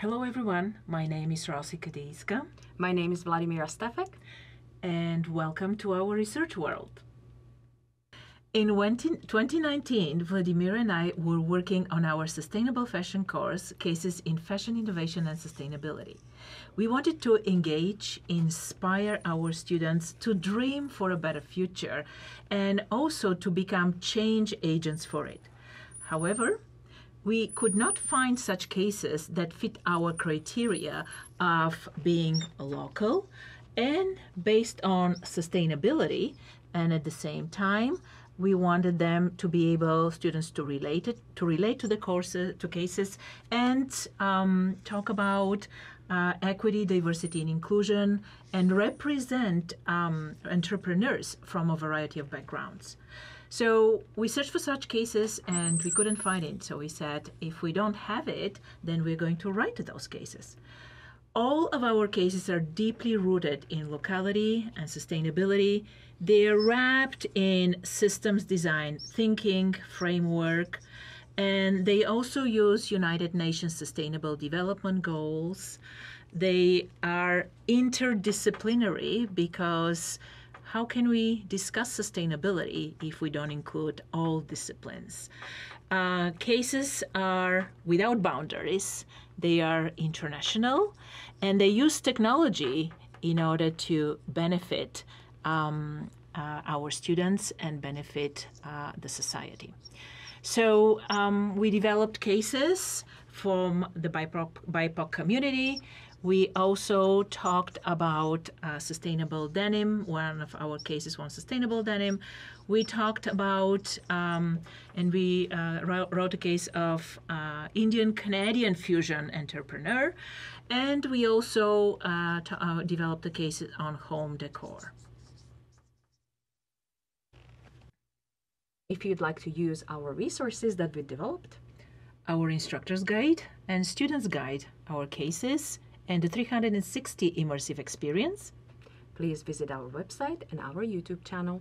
Hello everyone, my name is Rossie Kadijska My name is Vladimira Stefek. and welcome to our research world. In 2019, Vladimira and I were working on our sustainable fashion course, Cases in Fashion Innovation and Sustainability. We wanted to engage, inspire our students to dream for a better future and also to become change agents for it. However, we could not find such cases that fit our criteria of being local and based on sustainability. And at the same time we wanted them to be able students to relate it to relate to the courses to cases and um, talk about uh, equity diversity and inclusion and represent um, entrepreneurs from a variety of backgrounds so we searched for such cases and we couldn't find it. So we said, if we don't have it, then we're going to write those cases. All of our cases are deeply rooted in locality and sustainability. They are wrapped in systems design thinking framework, and they also use United Nations Sustainable Development Goals. They are interdisciplinary because how can we discuss sustainability if we don't include all disciplines? Uh, cases are without boundaries, they are international, and they use technology in order to benefit um, uh, our students and benefit uh, the society. So um, we developed cases from the BIPOC, BIPOC community. We also talked about uh, sustainable denim. One of our cases was sustainable denim. We talked about, um, and we uh, wrote a case of uh, Indian Canadian fusion entrepreneur. And we also uh, uh, developed a case on home decor. If you'd like to use our resources that we developed, our instructor's guide and student's guide, our cases, and the 360 immersive experience, please visit our website and our YouTube channel.